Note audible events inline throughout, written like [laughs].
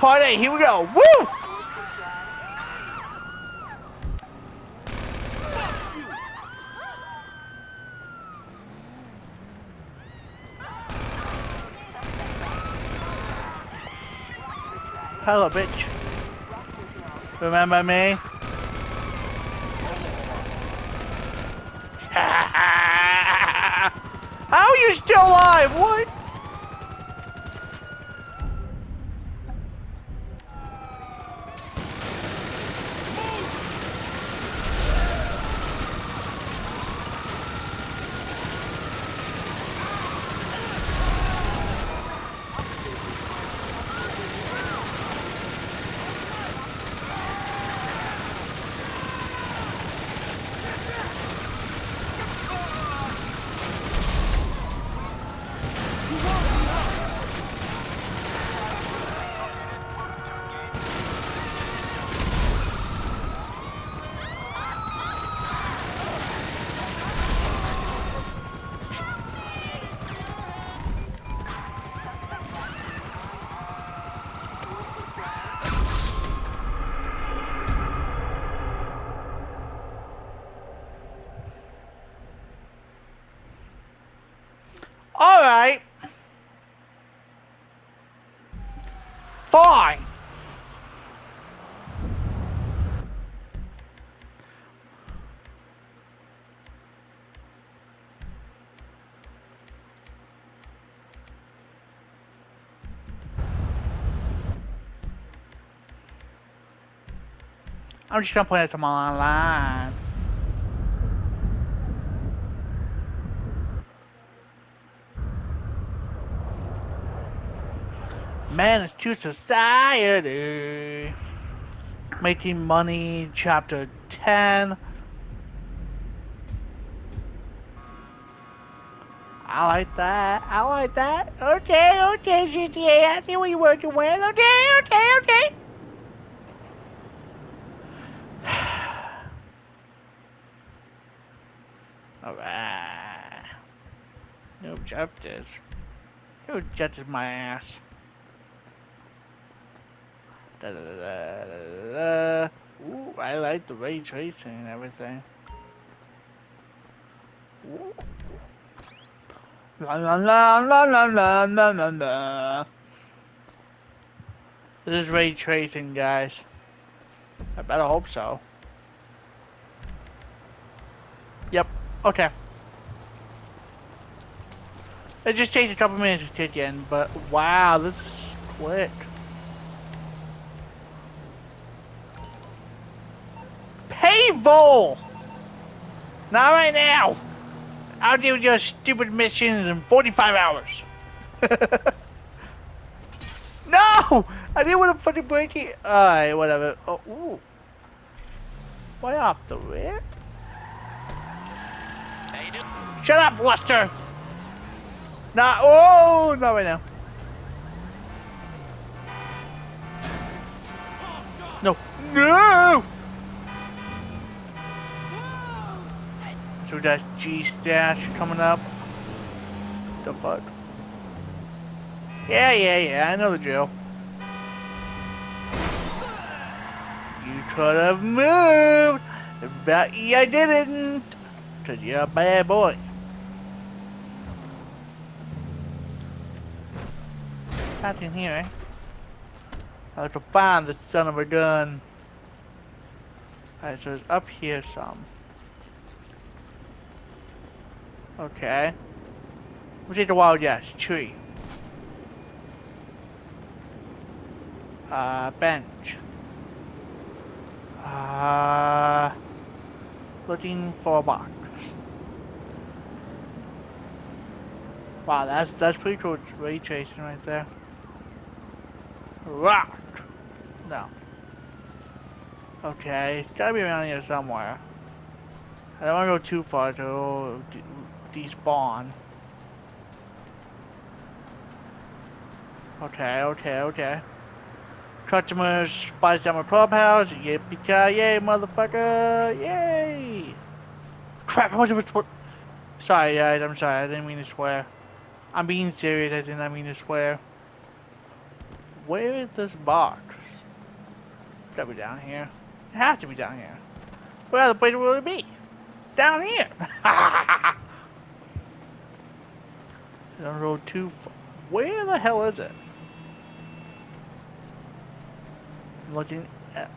Party, here we go. Woo! Hello, bitch. Remember me? [laughs] How are you still alive? What? I'm just gonna play it some online. Menace to Society. Making Money, Chapter 10. I like that. I like that. Okay, okay, GTA. I see what you're working with. Okay, okay, okay. Alright. No objectives. No objectives, my ass. Da, da, da. Ooh, I like the ray tracing and everything. La la la la la la la la la. This is ray tracing, guys. I better hope so. Yep. Okay. It just takes a couple minutes to kick in, but wow, this is quick. Paintball! Not right now! I'll do your stupid missions in 45 hours. [laughs] no! I didn't want to fucking break it. Alright, whatever. Oh, ooh. Way off the rear? Shut up, Lester! Not, oh, not right now. No. No! So that's G stash coming up. The fuck? Yeah, yeah, yeah, I know the drill. You could have moved, but you didn't. Cause you're a bad boy. Nothing here, eh? I have to find the son of a gun. Alright, so it's up here some. Okay. We'll take the wild yes, tree. Uh, bench. Uh, looking for a box. Wow, that's that's pretty cool ray tracing right there. Rock. No. Okay, gotta be around here somewhere. I don't want to go too far to despawn. Okay, okay, okay. Customers spice my clubhouse. yippee ki yay, motherfucker! Yay! Crap! I wasn't supposed. Sorry, guys. I'm sorry. I didn't mean to swear. I'm being serious. I did not mean to swear. Where is this box? Gotta be down here. It has to be down here. Where the place will it be? Down here. [laughs] on road two. Where the hell is it? I'm looking at.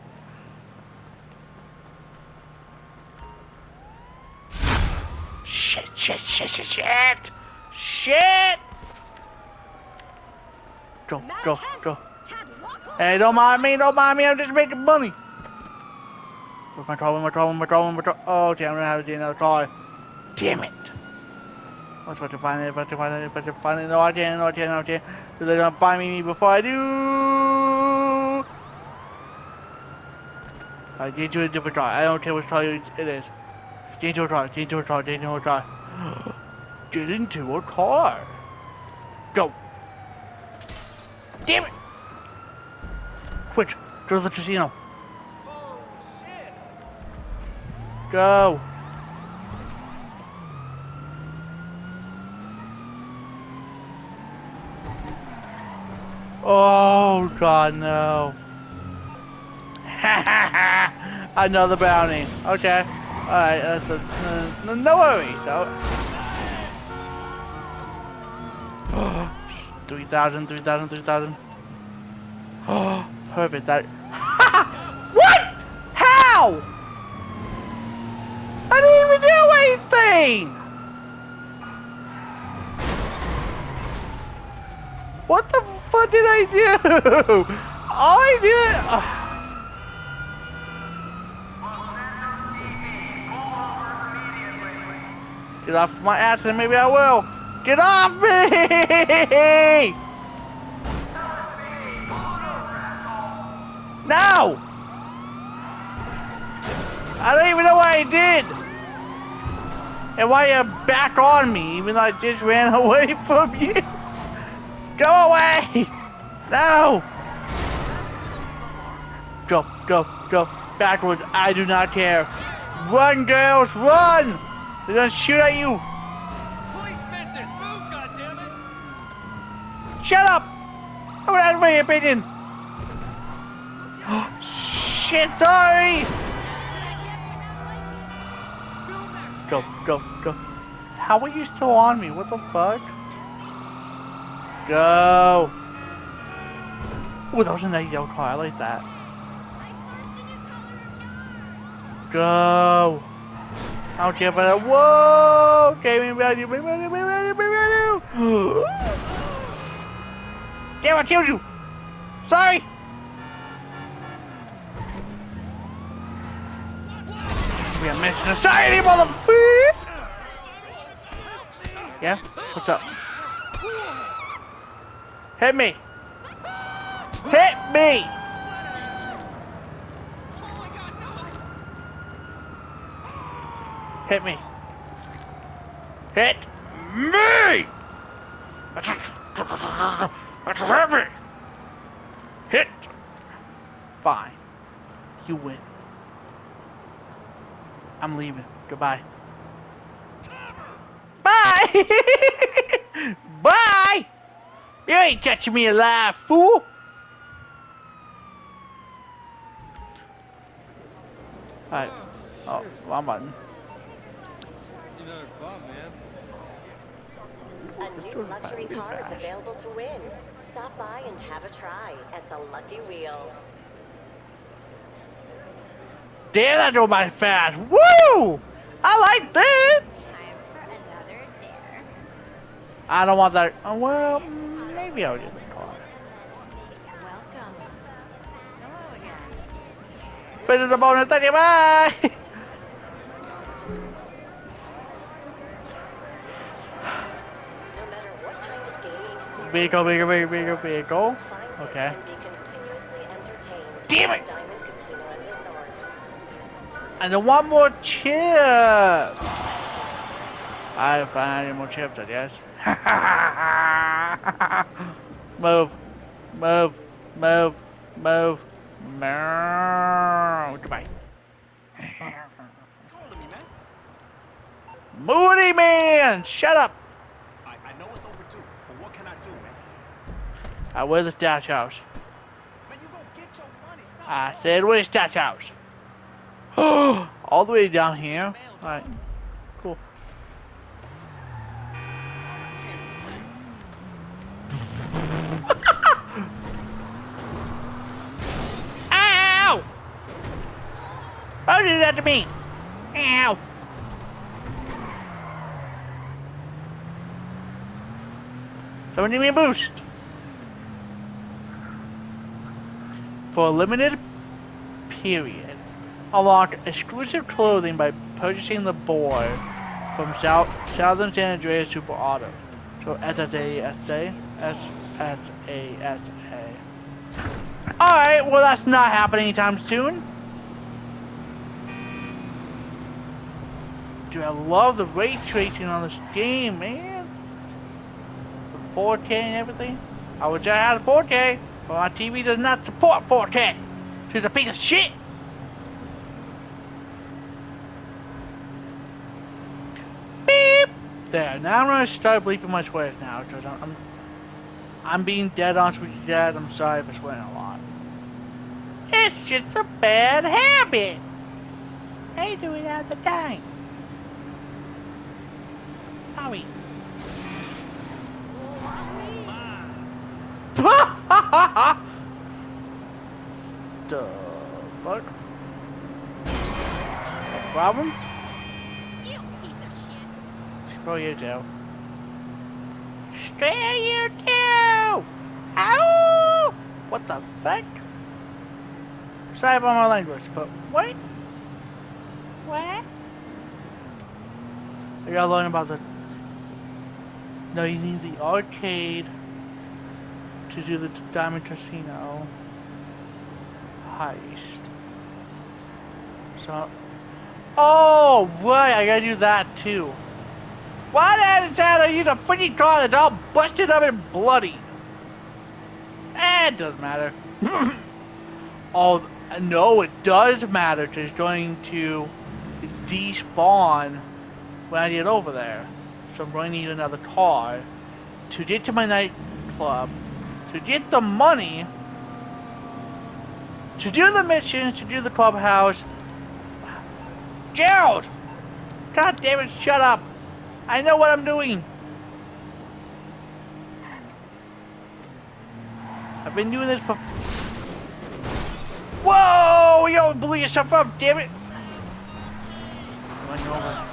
Shit! Shit! Shit! Shit! Shit! Shit! Go! Go! Go! Hey, don't mind me! Don't mind me! I'm just making money. Where's my car? Where's my car? Where's my car? Where's my car? Oh, damn! I don't have to get another car. Damn it! I was about to find it, about to find it, about to find it. No, I can't, no, I can't, no, I can't. So they're gonna find me before I do. I get to a different car. I don't care which car it is. Get into a car, get into a car, get into a car. [gasps] Get into a car. Go. Damn it! Quick, go to the casino. Go. Oh god, no. [laughs] Another bounty. Okay. Alright, that's a, uh, no worries. No. [gasps] [gasps] 3,000, 3,000, 3,000. Oh, [gasps] perfect. That. [laughs] what? How? I didn't even do anything! What the fuck did I do? [laughs] All I did... Uh, [sighs] Get off my ass and maybe I will. Get off me! No! I don't even know what I did! And why you're back on me even though I just ran [laughs] away from you? Go away! No! Go, go, go. Backwards. I do not care. Run, girls, run! They're gonna shoot at you. Police business, move, goddammit! Shut up! I'm gonna ask my opinion. Shit, sorry! Go, go, go. How are you still on me? What the fuck? Go! Ooh, that was a nice yellow car. I like that. Go! I don't care about that. Whoa! Okay, Gaming value, gaming value, gaming value, gaming value! Damn, I killed you! Sorry! We are mission society, motherfucker! Yeah? What's up? Hit me! Hit me! Hit me! Hit me! Hit me! Hit! Fine. You win. I'm leaving. Goodbye. Bye! [laughs] Bye! You ain't catching me alive, fool! Alright. Oh, wrong button. You know, fun, man. A new luxury car is available to win. Stop by and have a try at the Lucky Wheel. Damn, that drove by fast. Woo! I like this! Time for another dare. I don't want that. Oh, well, maybe I'll get the car. Welcome. Hello again. But it's bonus. Thank you. Bye! [laughs] Vehicle, vehicle, vehicle, vehicle, vehicle. Okay. and be continuously entertained Damn it! And Resort. And then one more chip. I find any more chips, I guess. [laughs] move, move, move, move, move. Goodbye. Moody man, shut up. I, I know it's overdue, but what can I do, man? I wear the stash house. I said, where's Tat's house? Oh, [gasps] All the way down here. Alright, cool. [laughs] Ow! Why did that to me? Ow! Someone give me a boost. For a limited period, unlock exclusive clothing by purchasing the boy from South Southern San Andreas Super Auto. So SSA, SSA, SSA. Alright, well that's not happening anytime soon. Dude, I love the ray tracing on this game, man. The 4K and everything. I wish I had a 4K, but my TV does not support 4K. She's a piece of shit. Beep. There. Now I'm gonna start bleeping my swears now because I'm, I'm I'm being dead honest with you, Dad. I'm sorry for swearing a lot. It's just a bad habit. I do it all the time. Sorry. [laughs] the fuck? No problem? You piece of shit. Screw you too. Screw you too! Ow! What the fuck? Sorry about my language, but what? What? I gotta learn about the. No, you need the arcade to do the Diamond Casino heist. So. Oh, right, I gotta do that too. Why the hell are you the freaking car that's all busted up and bloody? Eh, it doesn't matter. [coughs] oh, no, it does matter because it's going to despawn when I get over there. So I'm going to need another car to get to my nightclub, to get the money, to do the missions, to do the clubhouse. Gerald! God damn it, shut up! I know what I'm doing! I've been doing this for... Whoa! You don't blew yourself up, damn it! Come on, go over.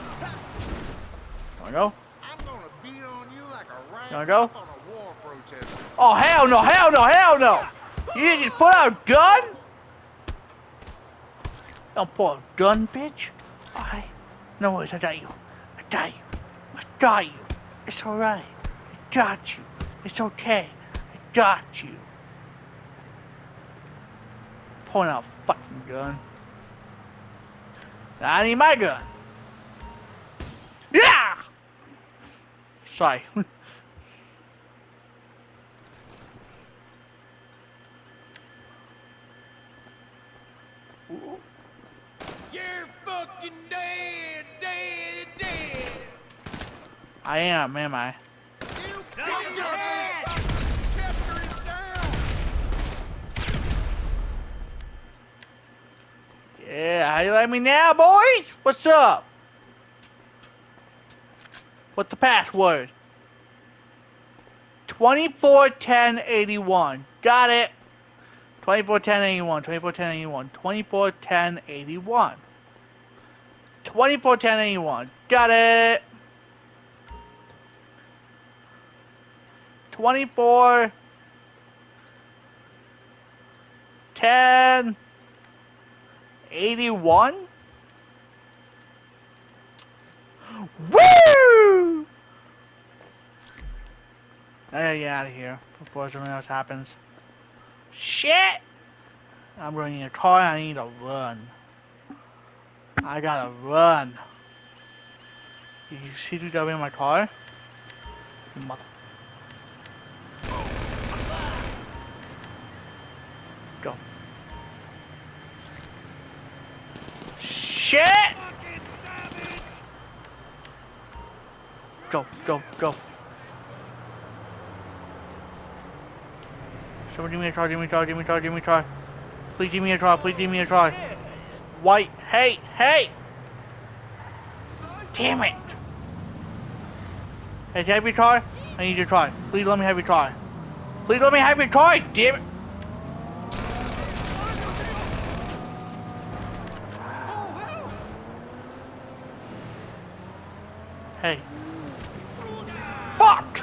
Wanna go? I'm gonna beat on you like a Wanna go? up on a war protest. Oh, hell no, hell no, hell no! You didn't just pull out a gun? Don't pull a gun, bitch. I... No worries, I got you. I got you. I got you. It's alright. I got you. It's okay. I got you. Pulling out a fucking gun. I need my gun. Yeah! Sorry. [laughs] You're fucking dead, dead, dead. I am, am I? You Down your head. Chester is down. Yeah, how you like me now, boys? What's up? What's the password? 241081. Got it. 241081. 241081. 241081. 241081. Got it. 24 10 81? Woo! I gotta get out of here before something else happens. Shit! I'm running a car I need to run. I gotta run. You see who's in my car? Mother. Go. Shit! Go, go, go. Someone give me a try, give me a try, give me a try, give me a try. Please give me a try. Please give me a try. White. Hey, hey! Damn it! Hey, can I have your try? I need your try. Please let me have your try. Please let me have your try, damn it! Hey. Fuck!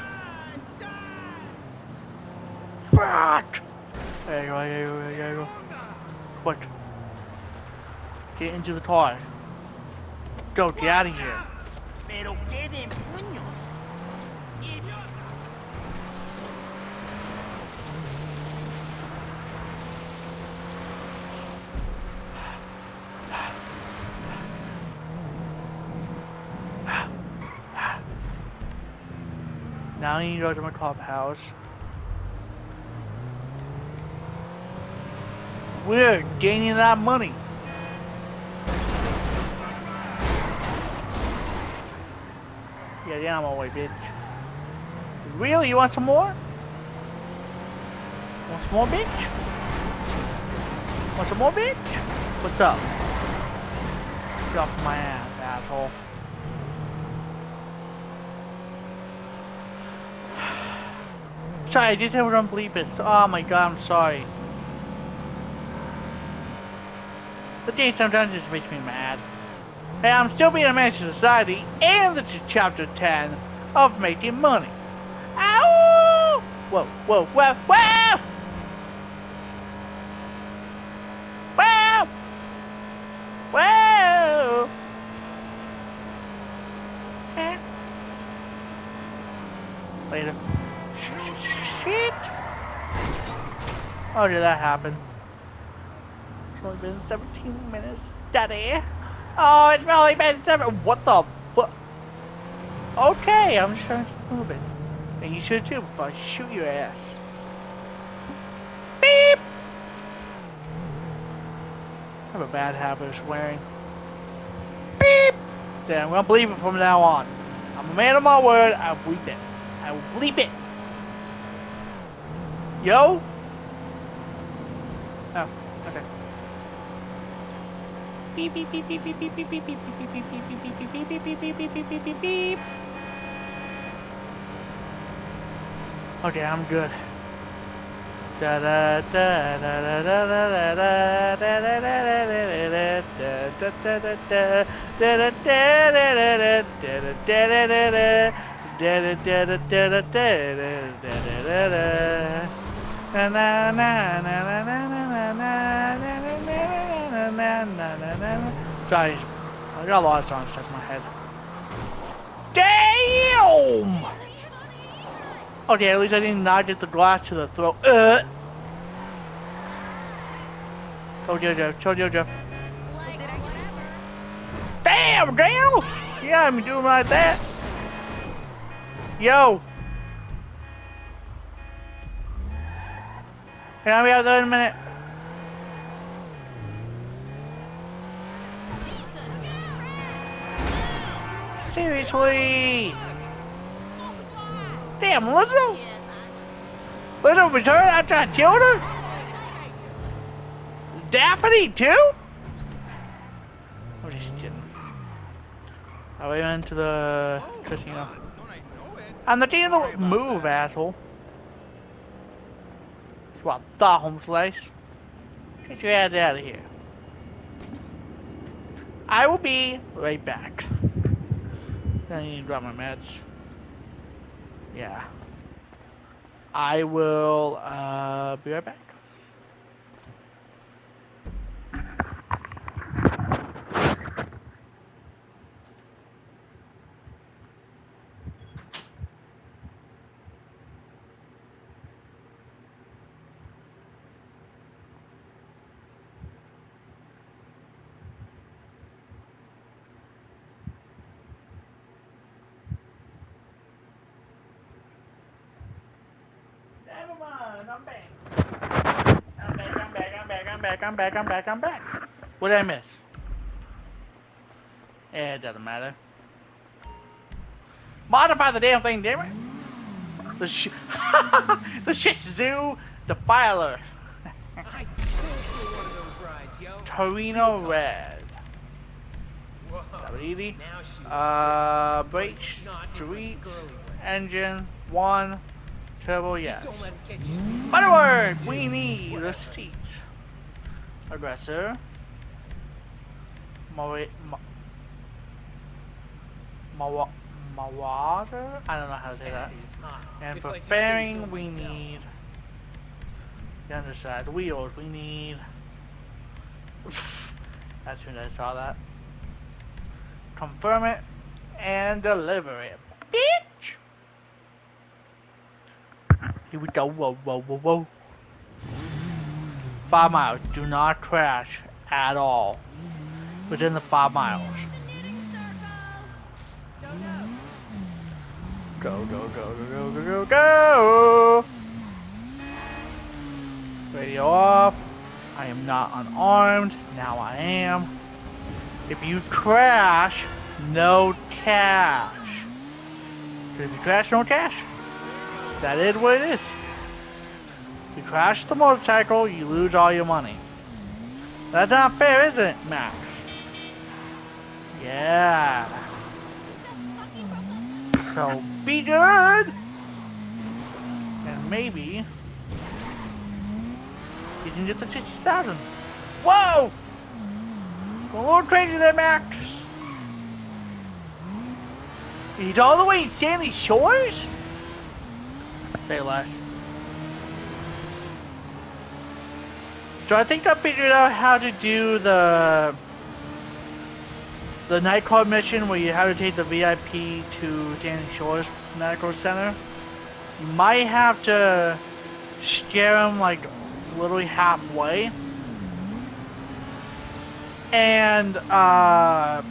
Fuck! There you go, there you go, there you go. Quick. Get into the car. Go, get out of here. Pero queden puños. Now I need to go to my clubhouse. We're gaining that money. Yeah, I'm on my way, bitch. Really? You want some more? Want some more, bitch? Want some more, bitch? What's up? Get off my ass, asshole. [sighs] Sorry, I did say we're gonna bleep it. Oh my god, I'm sorry. The game sometimes just makes me mad. Hey, I'm still being a man to society, and is chapter 10 of making money. Ow! Whoa, whoa, whoa, whoa! Whoa! Whoa! Eh. Later. Shit! Oh, did that happen? It's only been 17 minutes, Daddy. Oh, it's only been seven. What the fuck? Okay, I'm just trying to keep moving. And you should too before I shoot your ass. Beep! I have a bad habit of swearing. Beep! Then I'm gonna believe it from now on. I'm a man of my word, I'll bleep it. I will bleep it. Yo? Oh. Beep beep beep beep beep beep beep beep beep beep beep beep beep beep beep beep beep beep beep. Okay, I'm good. Da da da da da da da da da da da da da da da da da Guys, I got a lot of songs stuck in my head. Damn! Okay, at least I didn't not get the glass to the throat. Uh. Told you, Jeff. Told you, Jeff. Damn, damn! Yeah, I'm doing like that. Yo! Can I be out there in a minute? Seriously! Damn, Lizzo! Lizzo returned after I killed her? Daphne too? I'm just kidding. I went into the casino. I'm the of the move, asshole. That's what I thought, home slice. Get your ass out of here. I will be right back. I need to drop my meds. Yeah. I will uh, be right back. I'm back, I'm back, I'm back. What did I miss? Eh, it doesn't matter. Modify the damn thing, damn it. The sh [laughs] the Shitzu Defiler. Torino Red. That was easy. Uh, brakes, delete, engine, one, turbo, yes. Onward, we need a seat. Aggressor. Mawa... Ma... Mawa... Mawada? I don't know how to say that. That is hot. And for I do say fairing, we need... The underside. Wheels, we need... as soon as I saw that. Confirm it and deliver it. Bitch! Here we go. Whoa, whoa, whoa, whoa. Five miles. Do not crash at all. Within the five miles. Go, go, go, go, go, go, go, go! Radio off. I am not unarmed. Now I am. If you crash, no cash. If you crash, no cash. That is what it is. You crash the motorcycle, you lose all your money. That's not fair, is it, Max? Yeah. So be good. And maybe you can get the 60,000. Whoa! Go a little crazy there, Max. He's all the way in Sandy Shores? Say less. So I think I figured out how to do the the night club mission where you have to take the VIP to Sandy Shores Medical Center. You might have to scare him like literally halfway. And uh,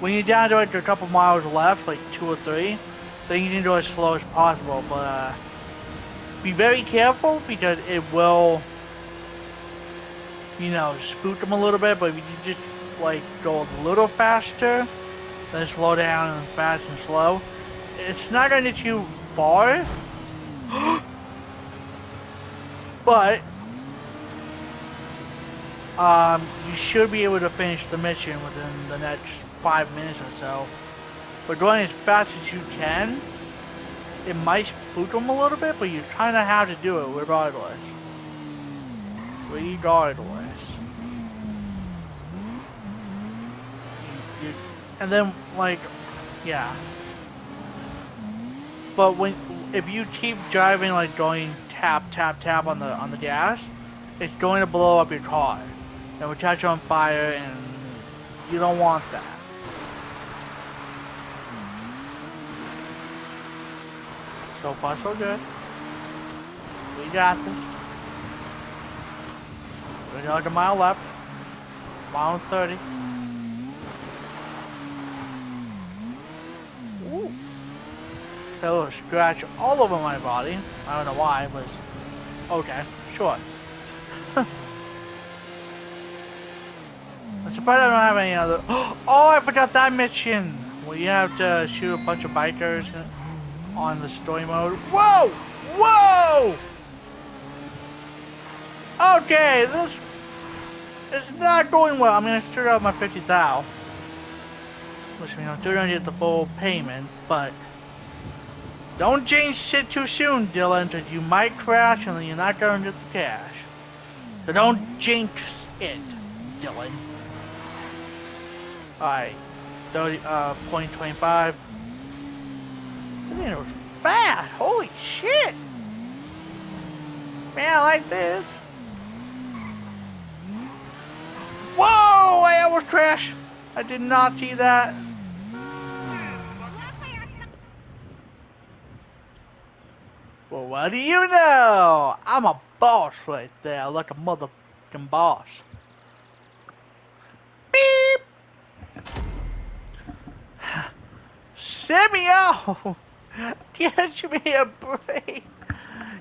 when you're down to like a couple miles left, like two or three, then you can go as slow as possible. But uh, be very careful because it will, you know, spook them a little bit. But if you just like go a little faster, then slow down and fast and slow, it's not gonna get you far. [gasps] but um, you should be able to finish the mission within the next five minutes or so. But going as fast as you can, it might spook them a little bit, but you kind of have to do it regardless. Regardless. You- and then, like, yeah. But when, if you keep driving, like going tap, tap, tap on the on the gas, it's going to blow up your car. And it will catch on fire, and you don't want that. So far, so good. We got this. We got a mile left. Mile 30. Ooh. A little scratch all over my body. I don't know why, but okay. Sure. [laughs] I'm surprised I don't have any other. [gasps] Oh, I forgot that mission. Where you have to shoot a bunch of bikers on the story mode. Whoa! Whoa! Okay, this is not going well. I'm gonna start out my 50 thou. Which means I'm still gonna get the full payment, but don't change shit too soon, Dylan, because you might crash and then you're not gonna get the cash. So don't jinx it, Dylan. Alright, 30, uh, point 25. This was fast, holy shit! Man, I like this. Whoa, I almost crashed. I did not see that. Well, what do you know? I'm a boss right there, like a motherfucking boss. Beep! Simio! Catch [laughs] me a break!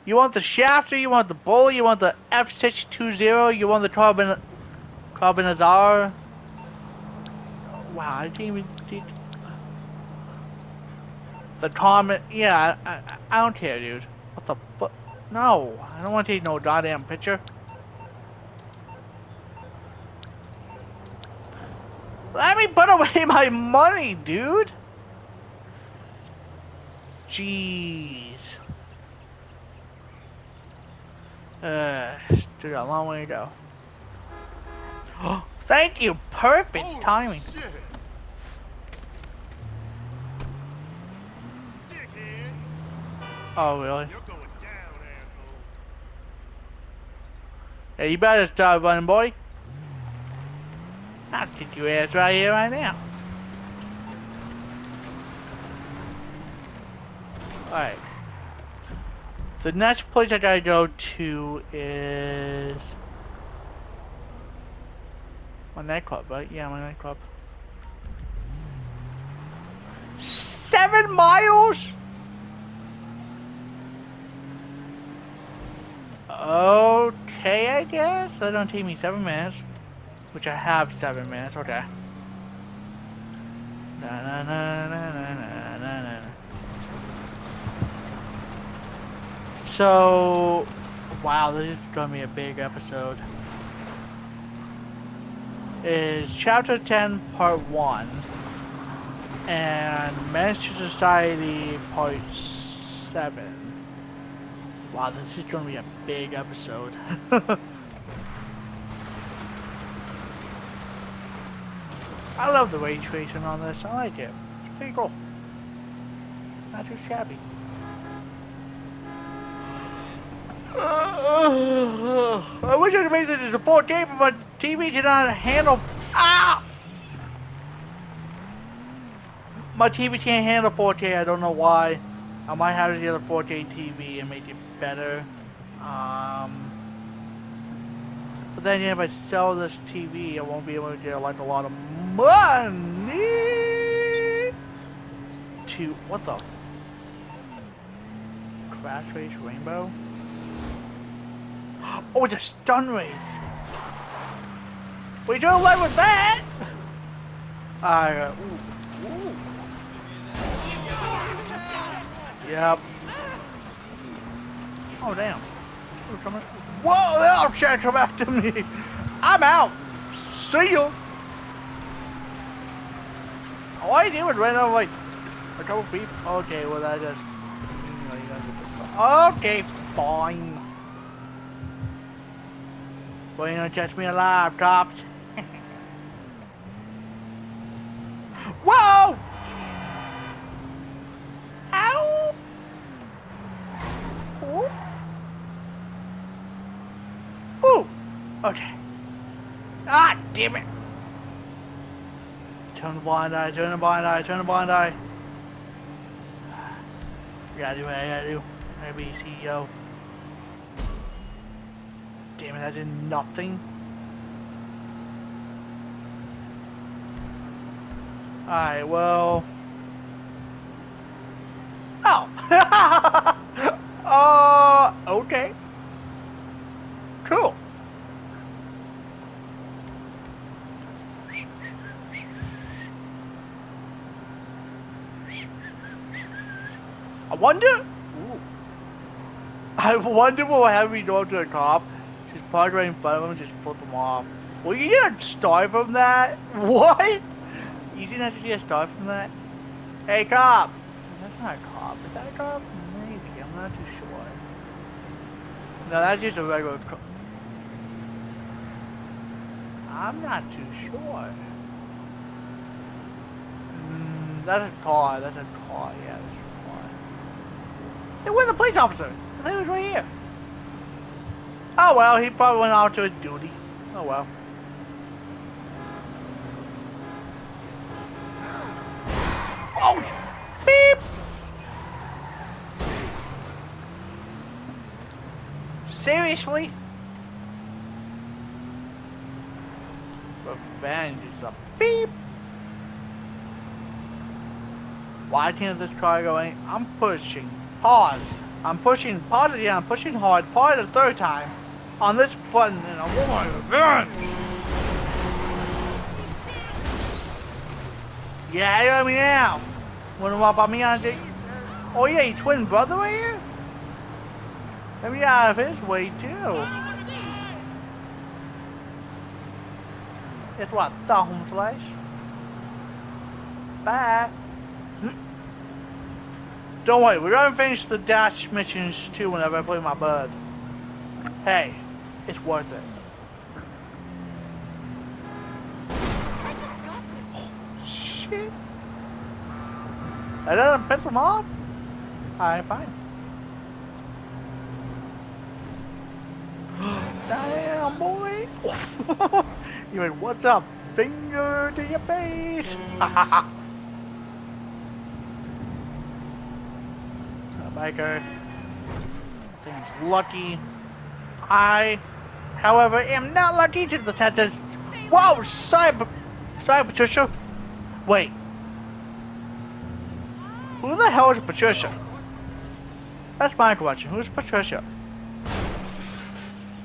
You want the shafter, you want the bull, you want the F620, you want the carbon... Carbonazar? Wow, I didn't even... Did, the comment, yeah, I, I, I don't care, dude. The fuck? No, I don't want to take no goddamn picture. Let me put away [laughs] my money, dude. Jeez. Uh, still a long way to go. [gasps] Thank you. Perfect Oh, timing. shit. Oh, really? you're going down, asshole. Hey, you better start running, boy. I'll kick your ass right here, right now. Alright. The next place I gotta go to is... My nightclub, right? Yeah, my nightclub. Seven miles? Oh, Okay, I guess. That don't take me seven minutes. Which I have seven minutes, okay. Na na na na na na na na. So, wow, this is gonna be a big episode. Is chapter 10, part 1, and to Society, part 7. Wow, this is gonna be a big episode. [laughs] I love the ray facing on this. I like it. It's pretty cool. Not too shabby. [sighs] I wish I could make this a 4K, but my TV cannot handle. Ah! My TV can't handle 4K. I don't know why. I might have to get a 4K TV and make it better. Um, but then again, if I sell this TV, I won't be able to get like a lot of money to what the crash race rainbow. [gasps] Oh, it's a stun race. We don't with that. I uh, ooh, ooh. Yep. Oh damn. Whoa, they're trying to come after me. I'm out. See you. All I did was run over like a couple people. Okay, well that just. Okay, fine. Well, you're gonna catch me alive, cops. Whoa! Ow! Ooh. Ooh. Okay. Ah, damn it. Turn the blind eye, turn the blind eye, turn the blind eye. Gotta do what I gotta do. Maybe CEO. Damn it, I did nothing. Alright, well. Oh! [laughs] uh, okay. Cool. I wonder. Ooh. I wonder what will have me go up to a cop. She's parked right in front of him and just flip him off. Well, you get a star from that? [laughs] What? You didn't have to get a star from that? Hey, cop! That's not a cop. Is that a cop? Maybe. I'm not too sure. No, that's just a regular cop. I'm not too sure. Mm, that's a car. That's a car. Yeah. Hey, where's the police officer? I thought he was right here. Oh well, he probably went off to his duty. Oh well. Oh! Beep! Seriously? Revenge is a beep! Why can't this car go any? I'm pushing. Pause. I'm pushing. Pause again. I'm pushing hard. Pause the third time. On this button and I want revenge. Yeah, hear me now. Wanna walk by me on the... Oh yeah, your twin brother right here? Let me out of his way too. It's what, Thumb Flash? Bye. Don't worry, we're gonna finish the Dax missions too whenever I play my bud. Hey, it's worth it. I just got this. Shit. I didn't piss him off? Alright, fine. [gasps] Damn, boy. [laughs] you mean, what's up? Finger to your face. [laughs] Biker. Thing's lucky. I, however, am not lucky to the sense that. Whoa! Pa- sorry, Patricia. Wait. Who the hell is Patricia? That's my question. Who's Patricia?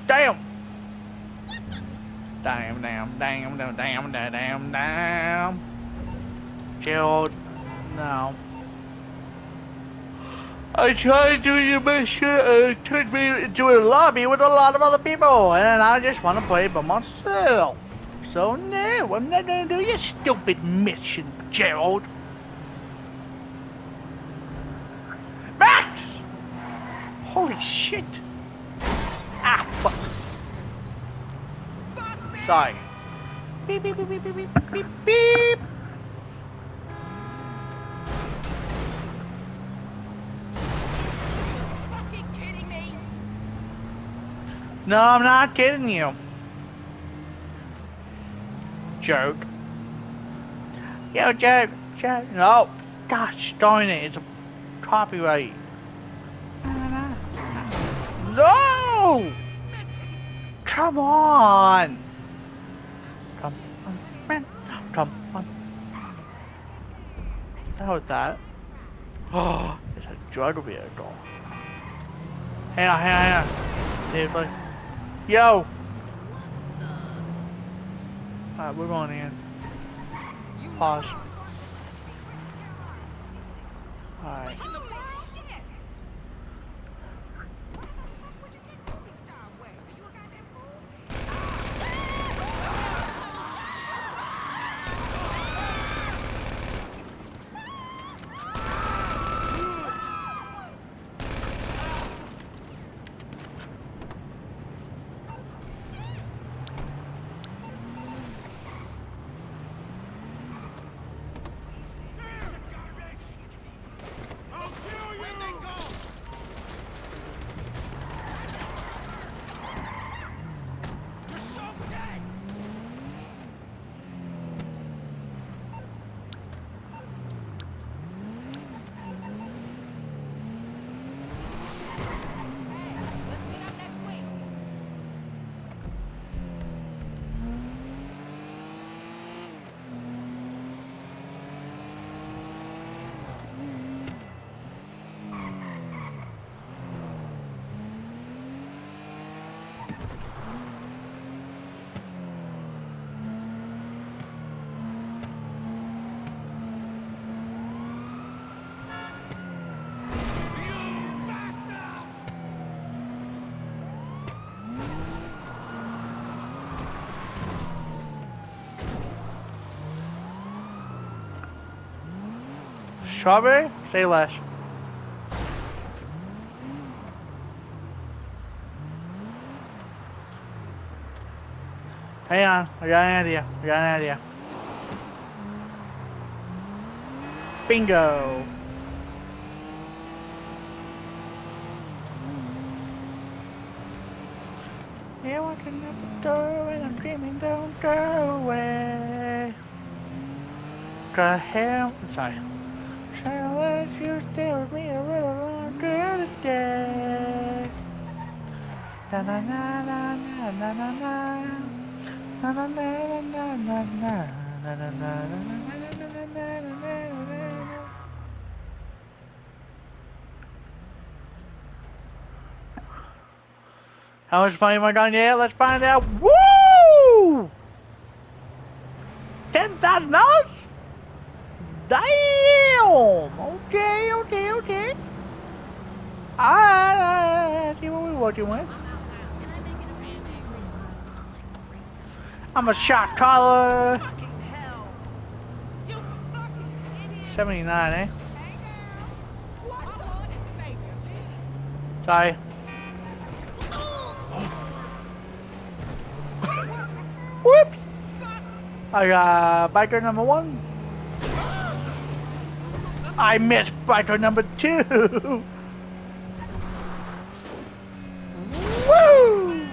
Damn! Damn, damn, damn, damn, damn, damn, damn, damn. No. I tried doing a mission and it took me into a lobby with a lot of other people and I just want to play by myself. So no, I'm not gonna do your stupid mission, Gerald. Max! Holy shit! Ah, fuck. Sorry. Beep, beep, beep, beep, beep, beep, beep, No, I'm not kidding you. Joke. Yo, joke, joke. No, gosh darn it, it's a copyright. No! Come on! Come on. Come on. How was that? Oh, [gasps] it's a drug vehicle. Hang on, hang on, hang on. Seriously? Yo! Alright, we're going in. Pause. Alright. Shit! Why the fuck would you take movie star away? Are you a goddamn fool? I'll kill you! Where'd they go? You're so dead! Let's meet up next week. You bastard! Strawberry? Say less. Hang on, I got an idea. I got an idea. Bingo! Yeah, walking out the door and I'm dreaming, don't go away. Go hell, sorry. Na na na na na na na na. Na na na na na na na. Na. How much money am I gonna get? Let's find out. Woo! Ten thousand dollars? Damn! Okay, okay. Alright, see what we're working with. I'm a shot caller. Fucking hell! You fucking 79, eh? Sorry. [gasps] Whoops! I got biker number one. I missed biker number two. [laughs] Woo!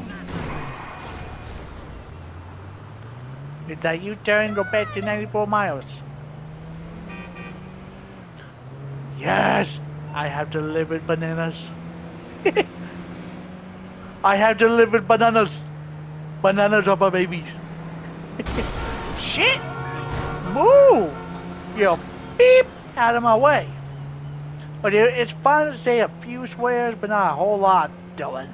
That U-turn go back to 94 miles? Yes! I have with bananas. [laughs] I have with bananas. Bananas are my babies. [laughs] Shit! Move! You beep out of my way. But it, it's fine to say a few swears, but not a whole lot, Dylan.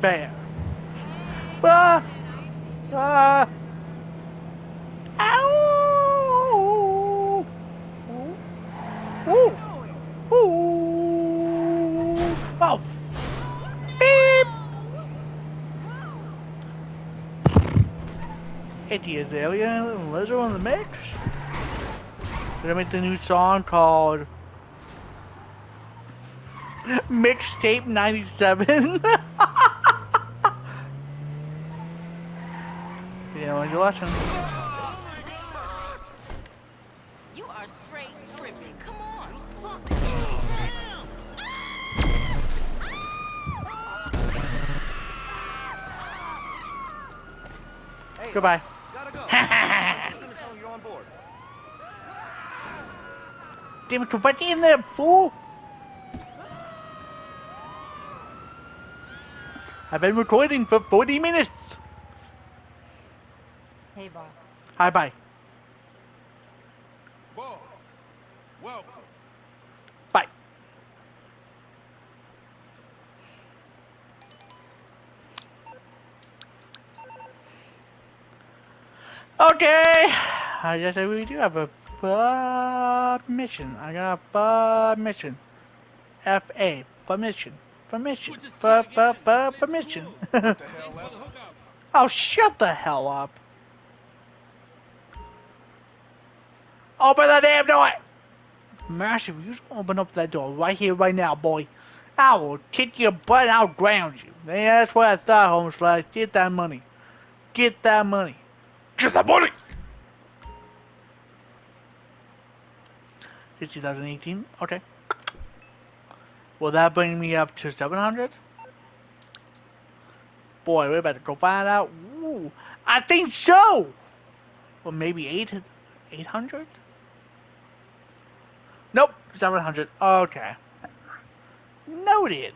Fair. Ah! Ow! Ooh! Ooh! Ooh! Oh! Beep! Idiot alien and lizard in the mix? Did I make the new song called [laughs] Mixtape 97? [laughs] you know, your lesson. You are straight tripping. Come on. Goodbye. Gotta go. [laughs] I'm gonna tell him you're on board. Damn it, put in there, fool! I've been recording for 40 minutes! Hey, boss. Hi, bye. Boss, welcome. Bye. Okay, I guess we do have a permission. I got a permission. F A permission. Permission. Per, per, per, permission. [laughs] The hell out. oh, shut the hell up. Open the damn door! Massive, you just open up that door right here, right now, boy. I will kick your butt and I'll ground you. Yeah, that's what I thought, Holmes Flash. Get that money. Get that money. Get that money! It's 2018? Okay. Will that bring me up to 700? Boy, we better go find out. Ooh, I think so! Well, maybe 8, 800? Nope, 700. Okay. Noted.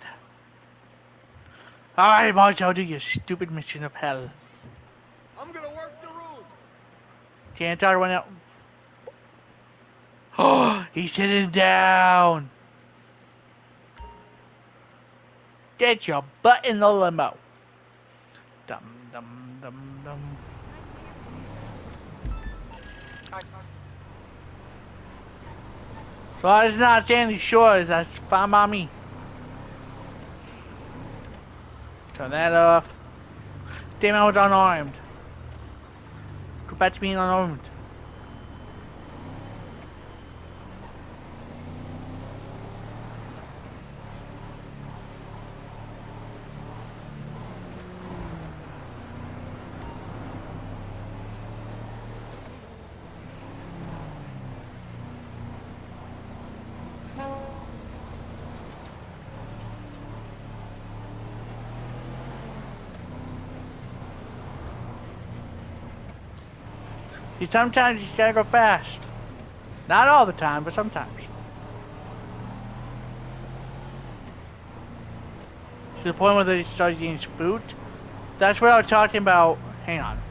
Alright, Marge, I'll do your stupid mission of hell. I'm gonna work the room. Can't talk right now. Oh, he's sitting down. Get your butt in the limo. Dum So it's not Sandy Shores, that's fine by me. Turn that off. Damn, I was unarmed. Go back to being unarmed. Sometimes you gotta go fast. Not all the time, but sometimes. To the point where they start getting spooked. That's what I was talking about. Hang on.